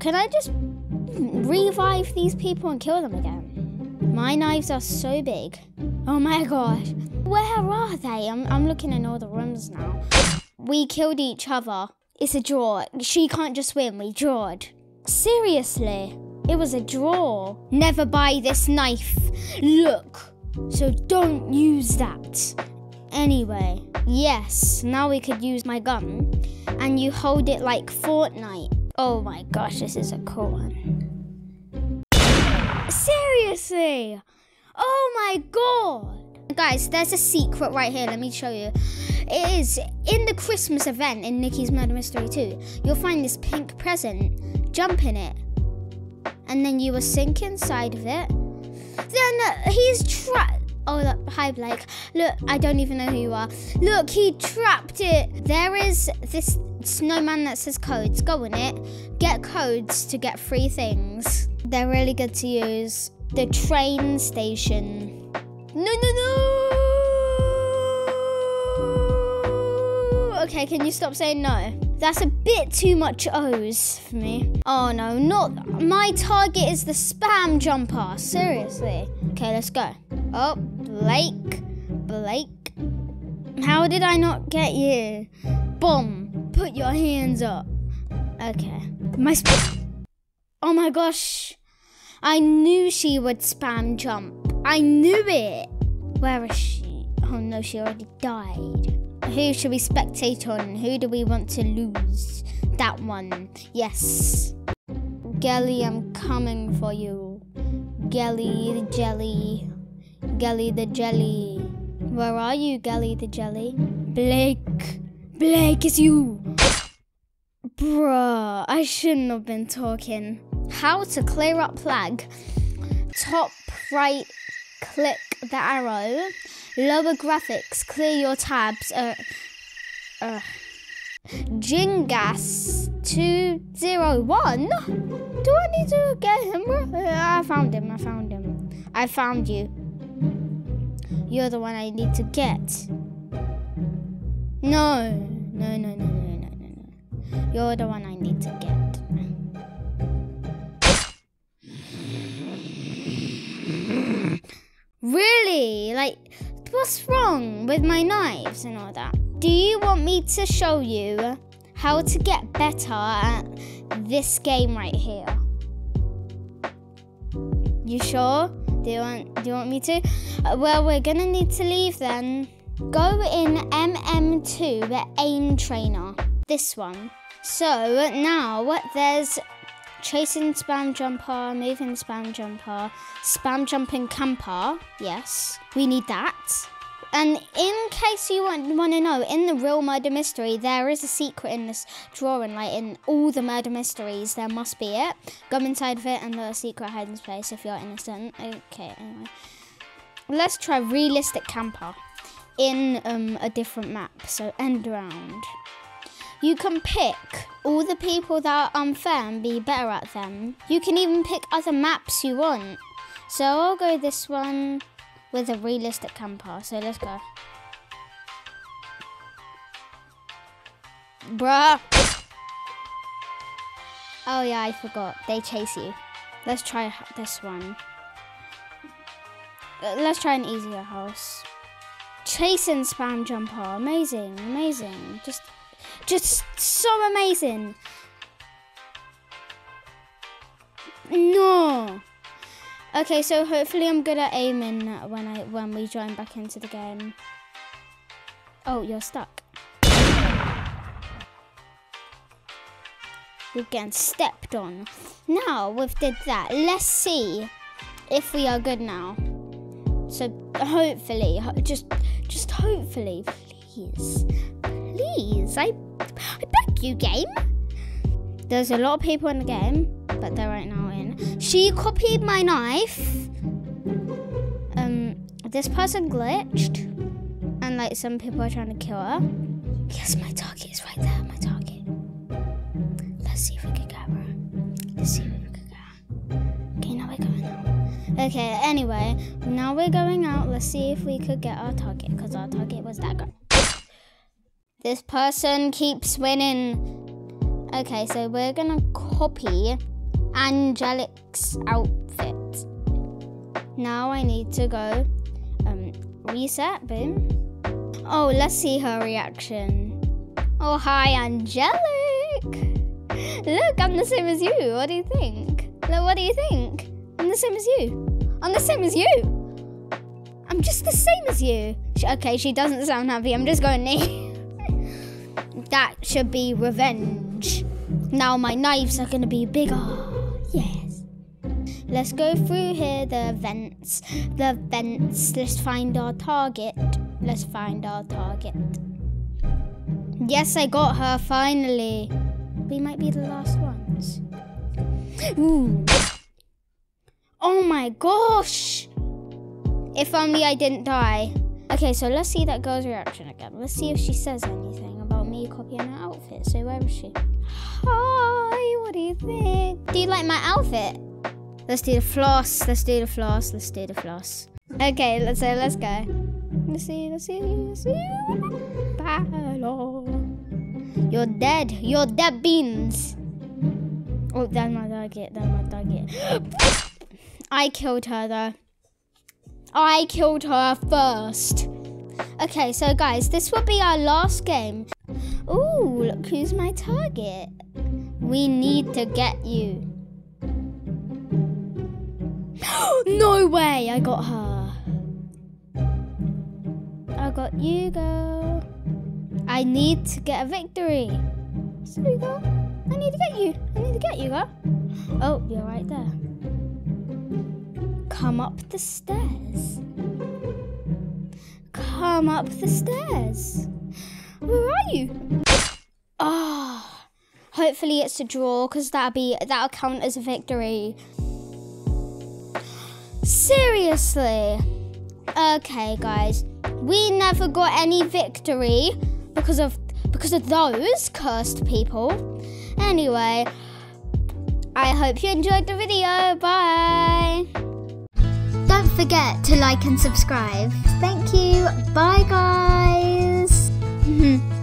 Can I just revive these people and kill them again? My knives are so big. Oh my god. Where are they? I'm, I'm looking in all the rooms now. We killed each other. It's a draw. She can't just win. We drawed. Seriously. It was a draw. Never buy this knife. Look. So don't use that. Anyway, yes, now we could use my gun. And you hold it like Fortnite. Oh my gosh, this is a cool one. Seriously! Oh my god! Guys, there's a secret right here. Let me show you. It is in the Christmas event in Nikki's Murder Mystery 2. You'll find this pink present. Jump in it. And then you will sink inside of it. Then uh, he's trapped. Oh, hi, Blake. Look, I don't even know who you are. Look, he trapped it. There is this snowman that says codes. Go in it. Get codes to get free things. They're really good to use. The train station. No, no, no! Okay, can you stop saying no? That's a bit too much O's for me. Oh no, not my target is the spam jumper. Seriously. Okay, let's go. Oh, Blake. Blake. How did I not get you? Boom. Put your hands up. Okay. My Oh my gosh. I knew she would spam jump. I knew it. Where is she? Oh no, she already died. Who should we spectate on? Who do we want to lose? That one. Yes. Gelly, I'm coming for you. Gelly the jelly. Gelly the jelly. Where are you, Gelly the jelly? Blake. Blake, it's you. Bruh, I shouldn't have been talking. How to clear up flag. Top right click the arrow. Lower graphics, clear your tabs. Uh, uh. Jingas 201? Do I need to get him? I found him, I found him. I found you. You're the one I need to get. No, no, no, no, no, no, no, no. You're the one I need to get. Really? Like, what's wrong with my knives and all that? Do you want me to show you how to get better at this game right here? You sure? Do you want do you want me to? Uh, well, we're gonna need to leave then. Go in MM2, the aim trainer. This one. So now there's chasing spam jumper, moving spam jumper, spam jumping camper. Yes, we need that. And in case you want, want to know, in the real murder mystery, there is a secret in this drawing. Like in all the murder mysteries, there must be it. Go inside of it and the secret hiding place if you're innocent. Okay, anyway. Let's try realistic camper in um, a different map. So end round. You can pick all the people that are unfair and be better at them. You can even pick other maps you want. So I'll go this one with a realistic camper. So let's go. Bruh. Oh yeah, I forgot. They chase you. Let's try this one. Let's try an easier house. Chasing spam jumper. Amazing, amazing. Just just so amazing. No. Okay, so hopefully I'm good at aiming when I when we join back into the game. Oh, you're stuck. We're getting stepped on. Now we've did that. Let's see if we are good now. So hopefully, ho- just just hopefully, please, please, I I beg you, game. There's a lot of people in the game, but they're right now. She copied my knife. Um, this person glitched, and like some people are trying to kill her. Yes, my target is right there. My target. Let's see if we can get her. Let's see if we can get her. Okay, now we're going out. Okay, anyway, now we're going out. Let's see if we could get our target, because our target was that girl. This person keeps winning. Okay, so we're gonna copy Angelic's outfit. Now I need to go um, reset, boom. Oh, let's see her reaction. Oh, hi, Angelic. Look, I'm the same as you. What do you think? Look, what do you think? I'm the same as you. I'm the same as you. I'm just the same as you. Okay, she doesn't sound happy. I'm just going that should be revenge. Now my knives are going to be bigger. Yes. Let's go through here, the vents. The vents. Let's find our target. Let's find our target. Yes, I got her finally. We might be the last ones. Ooh. Oh my gosh! If only I didn't die. Okay, so let's see that girl's reaction again. Let's see if she says anything about me copying her outfit. So where is she? Hi, what do you think? Do you like my outfit? Let's do the floss. Let's do the floss. Let's do the floss. Okay, let's say let's go. Let's see, let's see, let's see. You're dead. You're dead beans. Oh, that's my target. That's my target. I killed her though. I killed her first. Okay, so guys, this will be our last game. Ooh, look who's my target. We need to get you. no way, I got her. I got you, girl. I need to get a victory. So, girl, I need to get you. I need to get you, girl. Oh, you're right there come up the stairs. Come up the stairs. Where are you? Ah, oh, hopefully it's a draw because that'll be that'll count as a victory. Seriously. Okay, guys. We never got any victory because of because of those cursed people. Anyway, I hope you enjoyed the video. Bye forget to like and subscribe. Thank you. Bye, guys.